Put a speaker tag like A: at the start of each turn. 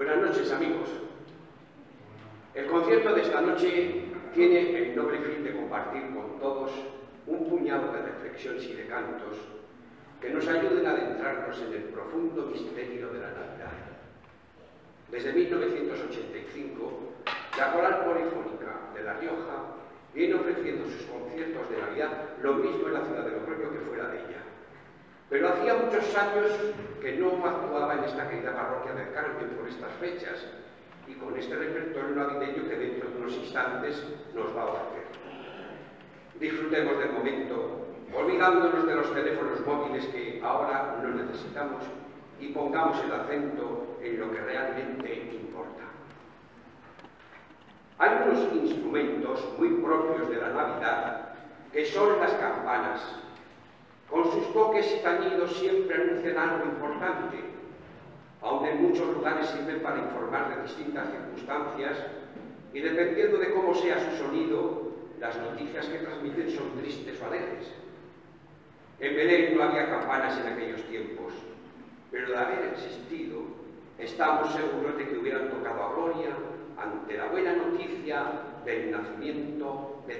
A: Buenas noches, amigos. El concierto de esta noche tiene el noble fin de compartir con todos un puñado de reflexiones y de cantos que nos ayuden a adentrarnos en el profundo misterio de la Navidad. Desde 1985, la Coral Polifónica de La Rioja viene ofreciendo sus conciertos de Navidad lo mismo en la ciudad de Logroño que fuera de ella. Pero hacía muchos años que no actuaba en esta querida parroquia del Carmen por estas fechas y con este repertorio navideño que dentro de unos instantes nos va a ofrecer. Disfrutemos del momento, olvidándonos de los teléfonos móviles que ahora no necesitamos y pongamos el acento en lo que realmente importa. Hay unos instrumentos muy propios de la Navidad que son las campanas. Con sus toques tañidos siempre anuncian algo importante, aun en muchos lugares sirven para informar de distintas circunstancias y dependiendo de cómo sea su sonido, las noticias que transmiten son tristes o alegres. En Belén no había campanas en aquellos tiempos, pero de haber existido, estamos seguros de que hubieran tocado a gloria ante la buena noticia del nacimiento de.